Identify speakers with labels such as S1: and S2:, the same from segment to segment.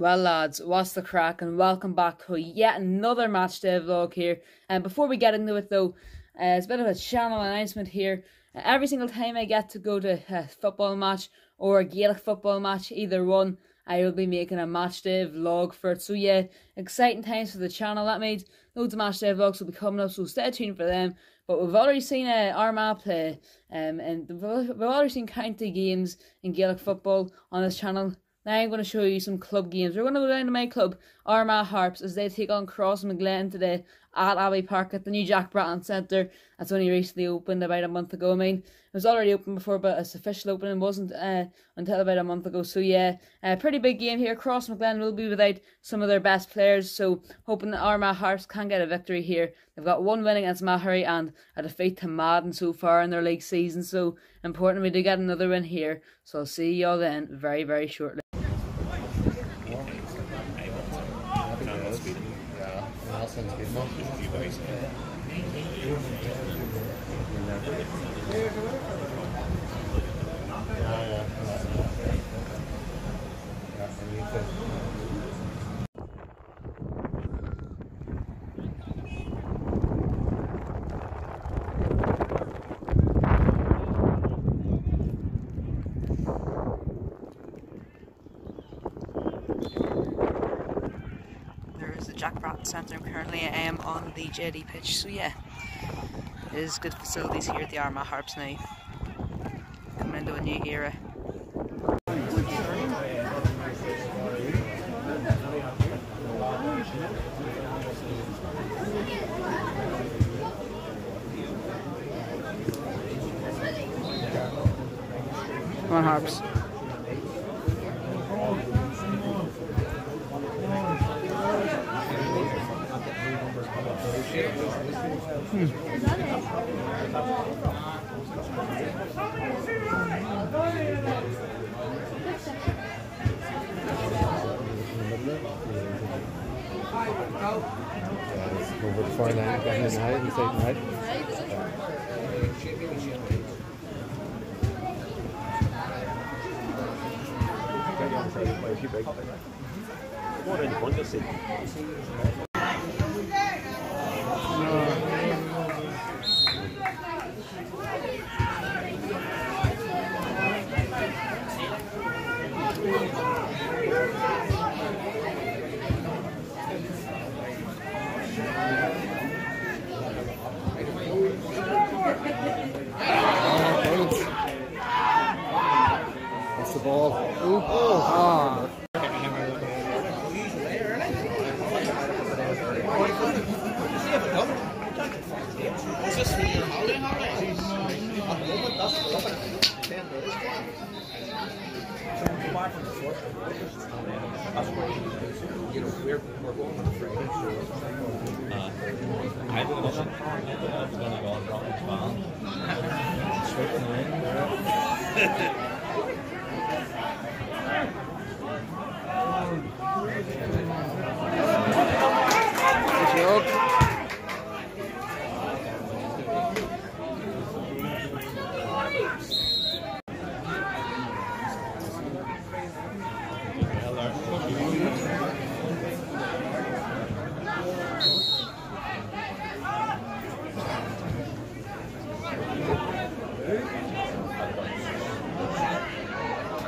S1: Well, lads, what's the crack? And welcome back to yet another match day vlog here. And before we get into it, though, uh, it's a bit of a channel announcement here. Uh, every single time I get to go to a football match or a Gaelic football match, either one, I will be making a match day vlog for it. So yeah, exciting times for the channel. That means loads of match day vlogs will be coming up, so stay tuned for them. But we've already seen uh, Armagh play, um, and we've already seen county games in Gaelic football on this channel. Now I'm going to show you some club games. We're going to go down to my club, Armagh Harps, as they take on Crossmaglen today at Abbey Park at the new Jack Bratton Centre. That's only recently opened about a month ago. I mean, it was already open before, but its official opening wasn't uh, until about a month ago. So yeah, a pretty big game here. Crossmaglen will be without some of their best players, so hoping that Armagh Harps can get a victory here. They've got one win against Maghery and a defeat to Madden so far in their league season. So important we do get another win here. So I'll see y'all then very very shortly.
S2: sounds good. Mom. Yeah, yeah.
S1: Bratton Centre. Currently um, on the JD pitch, so yeah, it is good facilities here at the Armagh Harps now. Coming into a new era. Come on, Harps.
S2: The far line, getting in high and taking right.
S3: What in Bundesliga?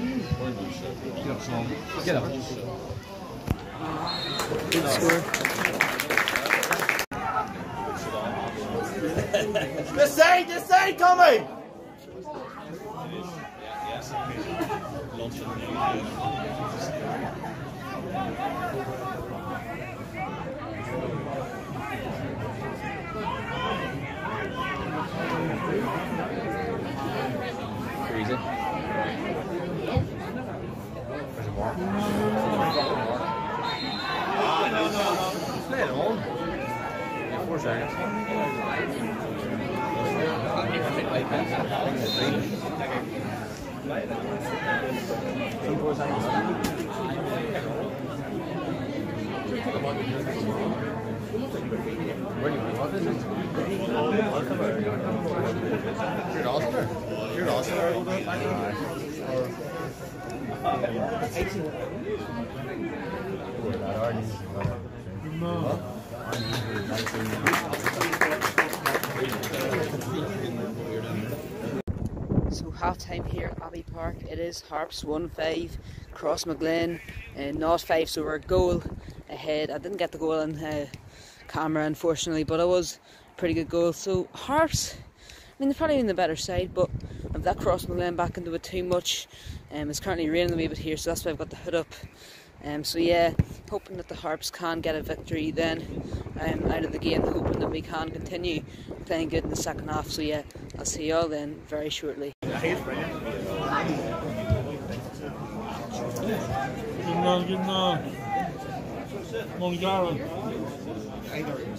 S1: to
S4: us. Get up.
S1: Good score.
S3: This side, this side, Tommy!
S4: Crazy.
S2: There's a mark.
S3: Play it on.
S2: Yeah, four seconds. Where you what is it? You're Arsenal? You're Arsenal, will do it?
S1: So half time here at Abbey Park. It is Harps 1 5, Crossmaglen, uh, not 5, so we're a goal ahead. I didn't get the goal on uh, camera unfortunately, but it was a pretty good goal. So Harps, I mean, they're probably in the better side, but that Crossmaglen back into it too much, um, it's currently raining a wee bit here, so that's why I've got the hood up. Um, so yeah, hoping that the Harps can get a victory then um, out of the game, hoping that we can continue playing good in the second half. So yeah, I'll see you all then very shortly.
S5: Gimna, gimna. Mongaran.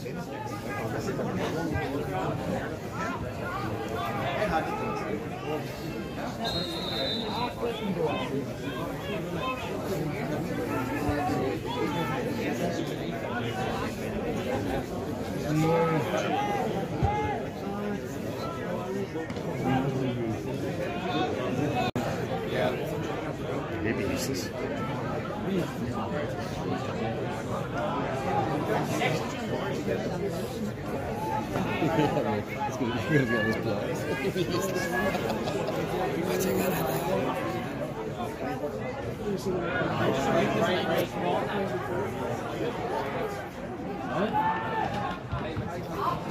S2: Maybe useless.
S4: It's gonna be gonna be on his blog.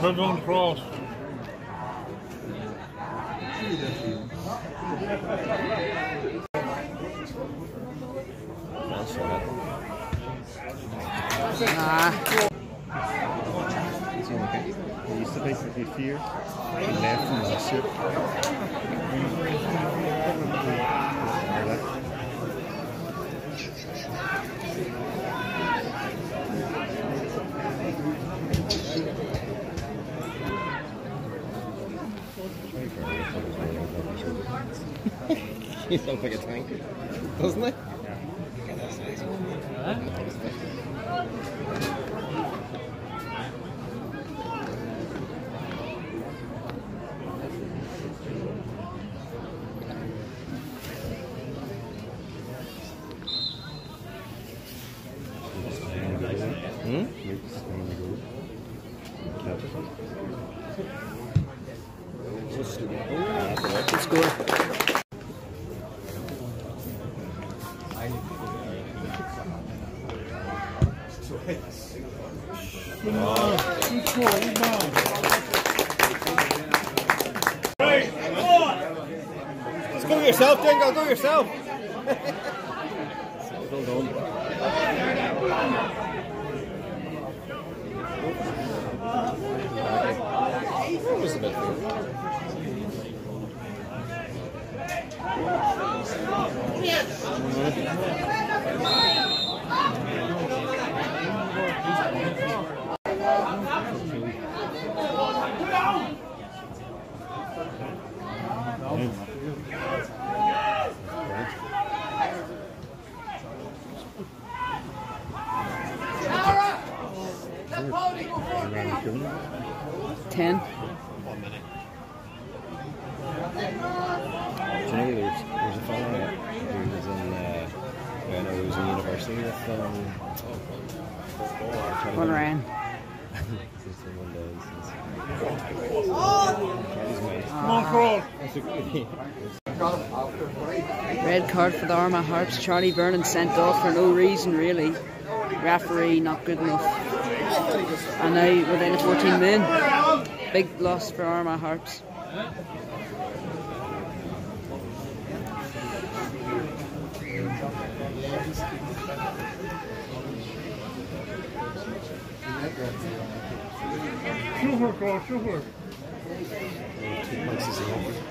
S5: Red on cross.
S1: Ah,
S2: basically fear. He left from last year. Or left.
S4: He sounds like a tank, doesn't he?
S1: Good score.
S3: Let's go yourself, Dingo, go yourself.
S2: Well done.
S4: Just a bit.
S2: Around Kiln.
S1: Ten.
S6: Do you know there's, there's a fellow who was in, uh, I know he was in university with, um,
S1: One
S6: someone does. Since...
S5: Come on, Cross.
S6: That's a good idea.
S1: Red card for the Armagh Harps. Charlie Vernon sent off for no reason, really. Referee not good enough. And now within a 14 men. Big loss for Armagh Harps.
S5: Shoot her, Cross, shoot her.
S6: Two points is enough.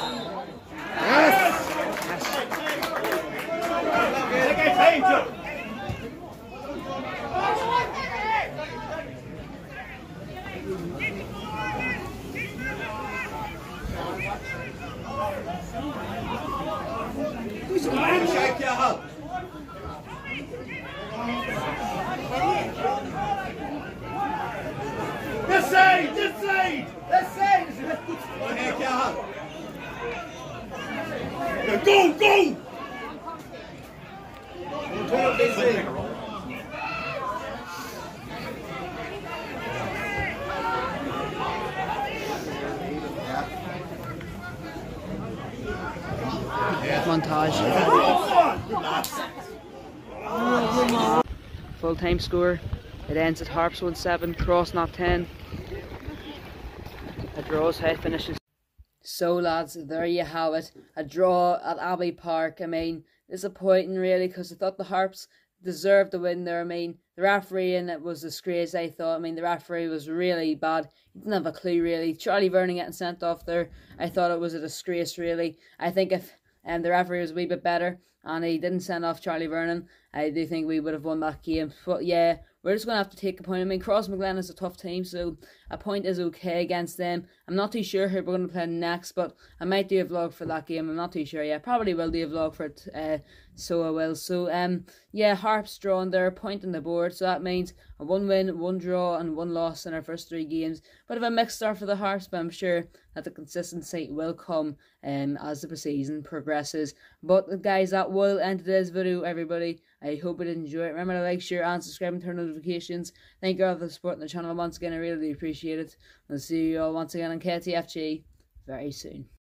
S1: Montage. Full time score. It ends at Harps 1 7, Cross not 10. A draw's it finishes. So, lads, there you have it. A draw at Abbey Park. I mean, disappointing really because I thought the Harps deserved the win there. I mean, the referee in it was a disgrace, I thought. I mean, the referee was really bad. He didn't have a clue, really. Charlie Vernon getting sent off there, I thought it was a disgrace, really. I think if um, the referee was a wee bit better and he didn't send off Charlie Vernon, I do think we would have won that game. But yeah, we're just going to have to take a point. I mean, Crossmaglen is a tough team, so a point is okay against them. I'm not too sure who we're going to play next, but I might do a vlog for that game. I'm not too sure yet. Probably will do a vlog for it, uh, so I will. So, um, yeah, Harps drawn there, point on the board. So that means a one win, one draw, and one loss in our first three games. Bit of a mixed start for the Harps, but I'm sure that the consistency will come um, as the season progresses. But, guys, that will end today's video, everybody. I hope you did enjoy it. Remember to like, share, and subscribe and turn notifications. Thank you all for supporting the channel once again. I really appreciate it. I'll see you all once again on KTFG very soon.